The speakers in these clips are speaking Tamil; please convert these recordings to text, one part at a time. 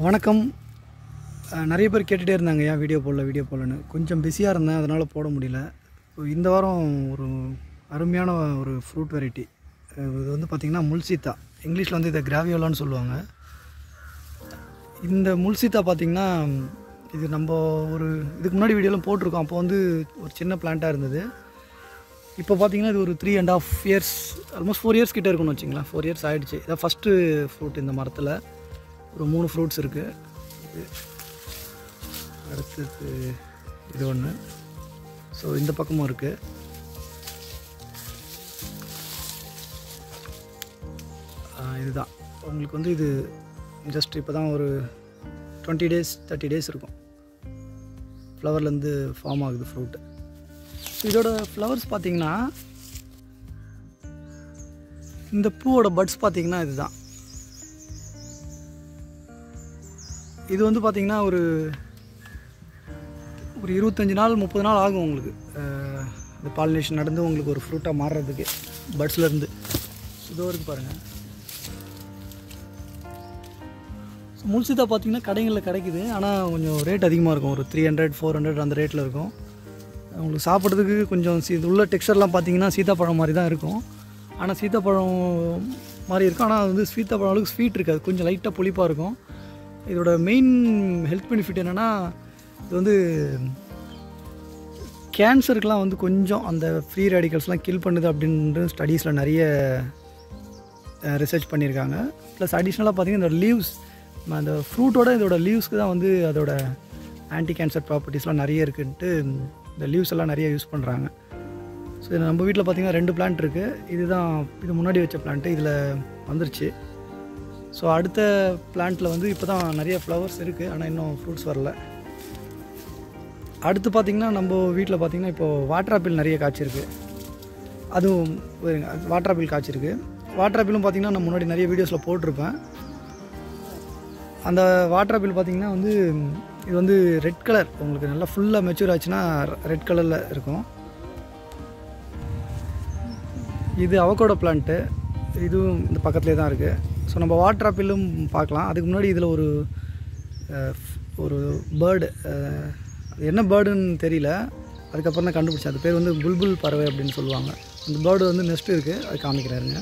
வணக்கம். நிறைய பேர் கேட்டுகிட்டே இருந்தாங்க ஏன் வீடியோ போடல வீடியோ போடலன்னு? கொஞ்சம் பிஸியாக இருந்தேன் அதனால் போட முடியல. இந்த வாரம் ஒரு அருமையான ஒரு ஃப்ரூட் வெரைட்டி இது வந்து பார்த்திங்கன்னா முல்சீத்தா. இங்கிலீஷில் வந்து இதை கிராவியோலான்னு சொல்லுவாங்க. இந்த முல்சீத்தா பார்த்திங்கன்னா இது நம்ம ஒரு இதுக்கு முன்னாடி வீடியோலாம் போட்டிருக்கோம். அப்போ வந்து ஒரு சின்ன பிளான்ட்டாக இருந்தது. இப்போ பார்த்தீங்கன்னா இது ஒரு three and half years almost four years கிட்டே இருக்குன்னு வச்சிங்களேன். ஃபோர் இயர்ஸ் ஆகிடுச்சு இதான் ஃபஸ்ட்டு ஃப்ரூட் இந்த மரத்தில். ஒரு மூணு ஃப்ரூட்ஸ் இருக்குது இது அடுத்தது இது ஒன்று ஸோ இந்த பக்கமும் இருக்குது இதுதான். உங்களுக்கு வந்து இது ஜஸ்ட் இப்போ தான் ஒரு டுவெண்ட்டி டேஸ் தேர்ட்டி டேஸ் இருக்கும். ஃப்ளவர்லேருந்து ஃபார்ம் ஆகுது ஃப்ரூட்டு இதோட ஃப்ளவர்ஸ் பார்த்தீங்கன்னா இந்த பூவோட பட்ஸ் பார்த்திங்கன்னா இதுதான். இது வந்து பார்த்திங்கன்னா ஒரு ஒரு இருபத்தஞ்சி நாள் முப்பது நாள் ஆகும் உங்களுக்கு. இந்த பாலினேஷன் நடந்து உங்களுக்கு ஒரு ஃப்ரூட்டாக மாறுறதுக்கு பட்ஸ்லேருந்து இதோ இருக்குது பாருங்கள் முல்சிதா பார்த்தீங்கன்னா கடைகளில் கிடைக்குது. ஆனால் கொஞ்சம் ரேட் அதிகமாக இருக்கும். ஒரு த்ரீ ஹண்ட்ரட் ஃபோர் ஹண்ட்ரட் அந்த ரேட்டில் இருக்கும். உங்களுக்கு சாப்பிட்றதுக்கு கொஞ்சம் சீ இது உள்ள டெக்ஸ்டர்லாம் பார்த்தீங்கன்னா சீத்தாப்பழம் மாதிரி தான் இருக்கும். ஆனால் சீத்தாப்பழம் மாதிரி இருக்கும். ஆனால் அது வந்து சீத்தாப்பழம் அளவுக்கு ஸ்வீட் இருக்காது. கொஞ்சம் லைட்டாக புளிப்பாக இருக்கும். இதோட மெயின் ஹெல்த் பெனிஃபிட் என்னென்னா இது வந்து கேன்சருக்கெலாம் வந்து கொஞ்சம் அந்த ஃப்ரீ ரேடிக்கல்ஸ்லாம் கில் பண்ணுது அப்படின்ற ஸ்டடீஸில் நிறைய ரிசர்ச் பண்ணியிருக்காங்க. ப்ளஸ் அடிஷ்னலாக பார்த்தீங்கன்னா இந்த லீவ்ஸ் அந்த ஃப்ரூட்டோட இதோட லீவ்ஸ்க்கு தான் வந்து அதோட ஆன்டி கேன்சர் ப்ராப்பர்ட்டிஸ்லாம் நிறைய இருக்குன்ட்டு இந்த லீவ்ஸ் எல்லாம் நிறைய யூஸ் பண்ணுறாங்க ஸோ இதில் நம்ம வீட்டில் பார்த்தீங்கன்னா ரெண்டு பிளான்ட் இருக்குது இதுதான் இது முன்னாடி வச்ச பிளான்ட்டு இதில் வந்துருச்சு. ஸோ அடுத்த பிளான்ட்டில் வந்து இப்போ தான் நிறைய ஃப்ளவர்ஸ் இருக்குது ஆனால் இன்னும் ஃப்ரூட்ஸ் வரல. அடுத்து பார்த்திங்கன்னா நம்ம வீட்டில் பார்த்திங்கன்னா இப்போது வாட்டர் ஆப்பிள் நிறைய காய்ச்சிருக்கு. அதுவும் வாட்டர் ஆப்பிள் காய்ச்சிருக்கு. வாட்டர் ஆப்பிளும் பார்த்திங்கன்னா நான் முன்னாடி நிறைய வீடியோஸில் போட்டிருப்பேன். அந்த வாட்டர் ஆப்பிள் பார்த்திங்கன்னா வந்து இது வந்து ரெட் கலர் உங்களுக்கு நல்லா ஃபுல்லாக மெச்சூர் ஆச்சுன்னா ரெட் கலரில் இருக்கும். இது அவகோட பிளான்ட்டு இதுவும் இந்த பக்கத்துலேயே தான் இருக்குது ஸோ நம்ம வாட்டர் ஆப்பிளும் பார்க்கலாம். அதுக்கு முன்னாடி இதில் ஒரு ஒரு பேர்டு அது என்ன பேர்டுன்னு தெரியல. அதுக்கப்புறம் தான் கண்டுபிடிச்சேன். அது பேர் வந்து புல்புல் பறவை அப்படின்னு சொல்லுவாங்க. அந்த பேர்டு வந்து நெஸ்ட் இருக்குது அது காமிக்கிறாருங்க.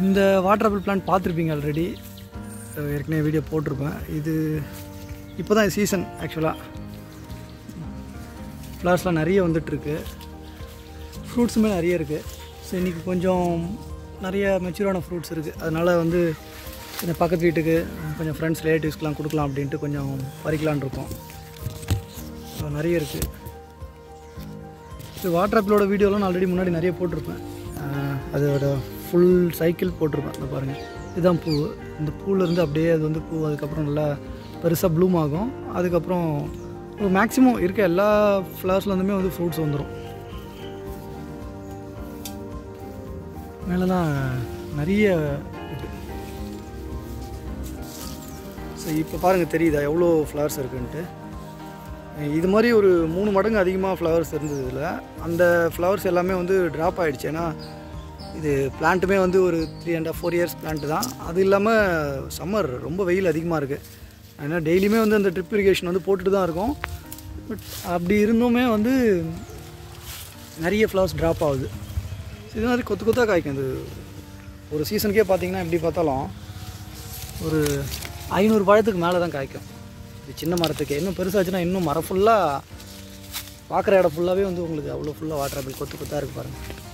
இந்த வாட்டர் பிளான்ட் பார்த்துருப்பீங்க ஆல்ரெடி ஏற்கனவே வீடியோ போட்டிருப்பேன். இது இப்போ தான் சீசன் ஆக்சுவலாக ஃப்ளவர்ஸ்லாம் நிறைய வந்துட்டுருக்கு. ஃப்ரூட்ஸுமே நிறைய இருக்குது ஸோ இன்றைக்கி கொஞ்சம் நிறைய மெச்சூரான ஃப்ரூட்ஸ் இருக்குது அதனால் வந்து கொஞ்சம் பக்கத்து வீட்டுக்கு கொஞ்சம் ஃப்ரெண்ட்ஸ் ரிலேட்டிவ்ஸ்க்கெலாம் கொடுக்கலாம் அப்படின்ட்டு கொஞ்சம் பறிக்கலான்னு இருக்கோம். ஸோ நிறைய இருக்குது இது வாட்டர் ஆப்பிளோட வீடியோலாம் நான் ஆல்ரெடி முன்னாடி நிறைய போட்டிருப்பேன். அதோட ஃபுல் சைக்கிள் போட்டிருப்பேன். இந்த பாருங்கள் இதுதான் பூ. இந்த பூலேருந்து அப்படியே அது வந்து பூ. அதுக்கப்புறம் நல்லா பெருசாக ப்ளூம் ஆகும். அதுக்கப்புறம் ஒரு மேக்ஸிமம் இருக்க எல்லா ஃப்ளவர்ஸ்லேருந்துமே வந்து ஃப்ரூட்ஸ் வந்துடும் மேலெலாம் நிறைய ஸோ இப்போ பாருங்கள் தெரியுதா எவ்வளோ ஃப்ளவர்ஸ் இருக்குன்ட்டு? இது மாதிரி ஒரு மூணு மடங்கு அதிகமாக ஃப்ளவர்ஸ் இருந்தது அந்த ஃப்ளவர்ஸ் எல்லாமே வந்து ட்ராப் ஆகிடுச்சு ஏன்னா இது பிளான்ட்டுமே வந்து ஒரு three and half four years plant தான். அது இல்லாமல் சம்மர் ரொம்ப வெயில் அதிகமாக இருக்குது ஏன்னா டெய்லியுமே வந்து அந்த ட்ரிப் இரிகேஷன் வந்து போட்டுட்டு தான் இருக்கும். பட் அப்படி இருந்துமே வந்து நிறைய ஃப்ளவர்ஸ் ட்ராப் ஆகுது. இது மாதிரி கொத்து கொத்தாக காய்க்கும். இது ஒரு சீசனுக்கே பார்த்தீங்கன்னா எப்படி பார்த்தாலும் ஒரு ஐநூறு பழத்துக்கு மேலே தான் காய்க்கும். இது சின்ன மரத்துக்கு. இன்னும் பெருசாச்சுன்னா இன்னும் மரம் ஃபுல்லாக பார்க்குற இடம் ஃபுல்லாகவே வந்து உங்களுக்கு அவ்வளோ ஃபுல்லாக வாட்டர் அப்படி கொத்து கொத்தாக இருக்குது பாருங்கள்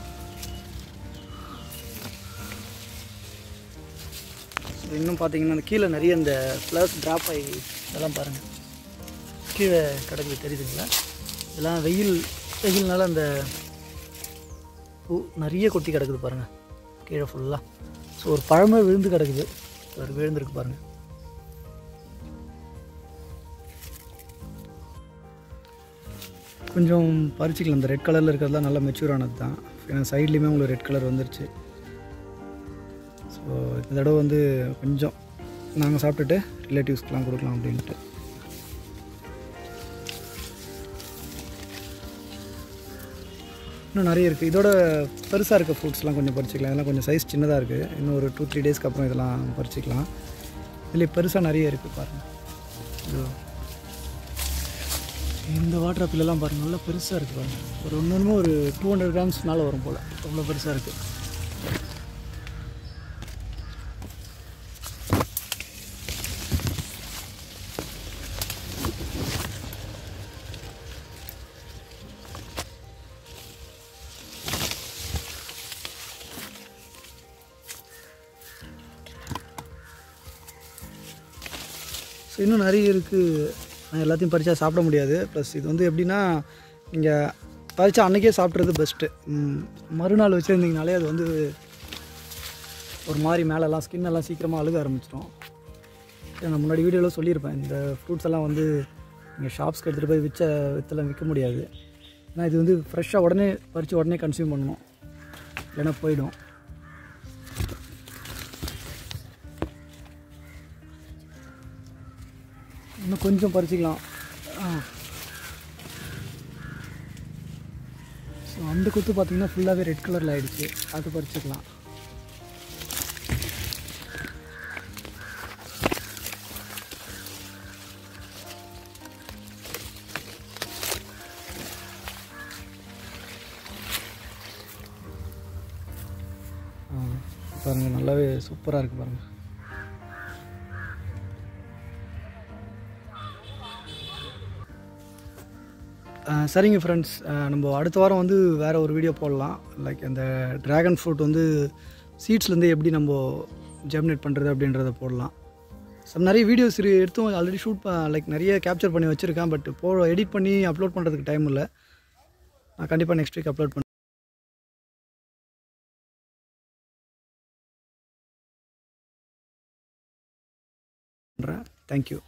இன்னும் பார்த்தீங்கன்னா அந்த கீழே நிறைய இந்த ஃப்ளவர்ஸ் ட்ராப் ஆகி இதெல்லாம் பாருங்கள் கீழே கிடக்குது தெரியுதுங்களா? இதெல்லாம் வெயில் வெயில்னால அந்த பூ நிறைய கொட்டி கிடக்குது பாருங்கள் கீழே ஃபுல்லாக ஸோ ஒரு பழமே விழுந்து கிடக்குது. ஒரு விழுந்துருக்கு பாருங்கள் கொஞ்சம் பறிச்சிக்கலாம். இந்த ரெட் கலரில் இருக்கிறதுலாம் நல்லா மெச்சூர் ஆனது தான் ஏன்னா சைட்லேயுமே உங்களுக்கு ரெட் கலர் வந்துருச்சு. ஸோ இந்த தடவை வந்து கொஞ்சம் நாங்கள் சாப்பிட்டுட்டு ரிலேட்டிவ்ஸ்க்கெலாம் கொடுக்கலாம் அப்படின்ட்டு. இன்னும் நிறைய இருக்குது இதோட பெருசாக இருக்க ஃப்ரூட்ஸ்லாம் கொஞ்சம் பறிச்சிக்கலாம். இதெல்லாம் கொஞ்சம் சைஸ் சின்னதாக இருக்குது இன்னும் ஒரு டூ த்ரீ டேஸ்க்கு அப்புறம் இதெல்லாம் பறிச்சிக்கலாம். இதில் பெருசாக நிறைய இருக்குது பாருங்கள் இந்த வாட்டர் ஆப்பிளெல்லாம் பாருங்கள் நல்லா பெருசாக இருக்குது பாருங்கள் ஒரு ஒன்று ஒன்றுமே ஒரு டூ ஹண்ட்ரட் கிராம்ஸ்னால வரும் போல். அவ்வளோ பெருசாக இருக்குது ஸோ இன்னும் நிறைய இருக்குது நான் எல்லாத்தையும் பறித்தா சாப்பிட முடியாது. ப்ளஸ் இது வந்து எப்படின்னா நீங்கள் பறித்தா அன்றைக்கே சாப்பிட்றது பெஸ்ட்டு மறுநாள் வச்சுருந்தீங்கனாலே அது வந்து ஒரு மாதிரி மேலெல்லாம் ஸ்கின் எல்லாம் சீக்கிரமாக அழுக ஆரம்பிச்சிடும் நான் முன்னாடி வீடியோவில் சொல்லியிருப்பேன். இந்த ஃப்ரூட்ஸ் எல்லாம் வந்து நீங்கள் ஷாப்ஸ்க்கு எடுத்துகிட்டு போய் விற்ற வித்தெல்லாம் விற்க முடியாது. ஏன்னா இது வந்து ஃப்ரெஷ்ஷாக உடனே பறித்து உடனே கன்சியூம் பண்ணணும். இல்லைன்னா போயிடும். இன்னும் கொஞ்சம் பறிச்சிக்கலாம். ஸோ அந்த குத்து பார்த்தீங்கன்னா ஃபுல்லாகவே ரெட் கலரில் ஆகிடுச்சு அது பறிச்சிக்கலாம். ஆ, பாருங்கள் நல்லாவே சூப்பராக இருக்குது பாருங்கள் சரிங்க ஃப்ரெண்ட்ஸ் நம்ம அடுத்த வாரம் வந்து வேறு ஒரு வீடியோ போடலாம். லைக் அந்த ட்ராகன் ஃப்ரூட் வந்து சீட்ஸ்லேருந்து எப்படி நம்ம ஜெர்மினேட் பண்ணுறது அப்படின்றத போடலாம். சம் நிறைய வீடியோஸ் எடுத்தும் ஆல்ரெடி ஷூட் லைக் நிறைய கேப்சர் பண்ணி வச்சுருக்கேன் பட் போ எடிட் பண்ணி அப்லோட் பண்ணுறதுக்கு டைம் இல்லை. நான் கண்டிப்பாக நெக்ஸ்ட் வீக் அப்லோட் பண்ணுறேன் தேங்க்யூ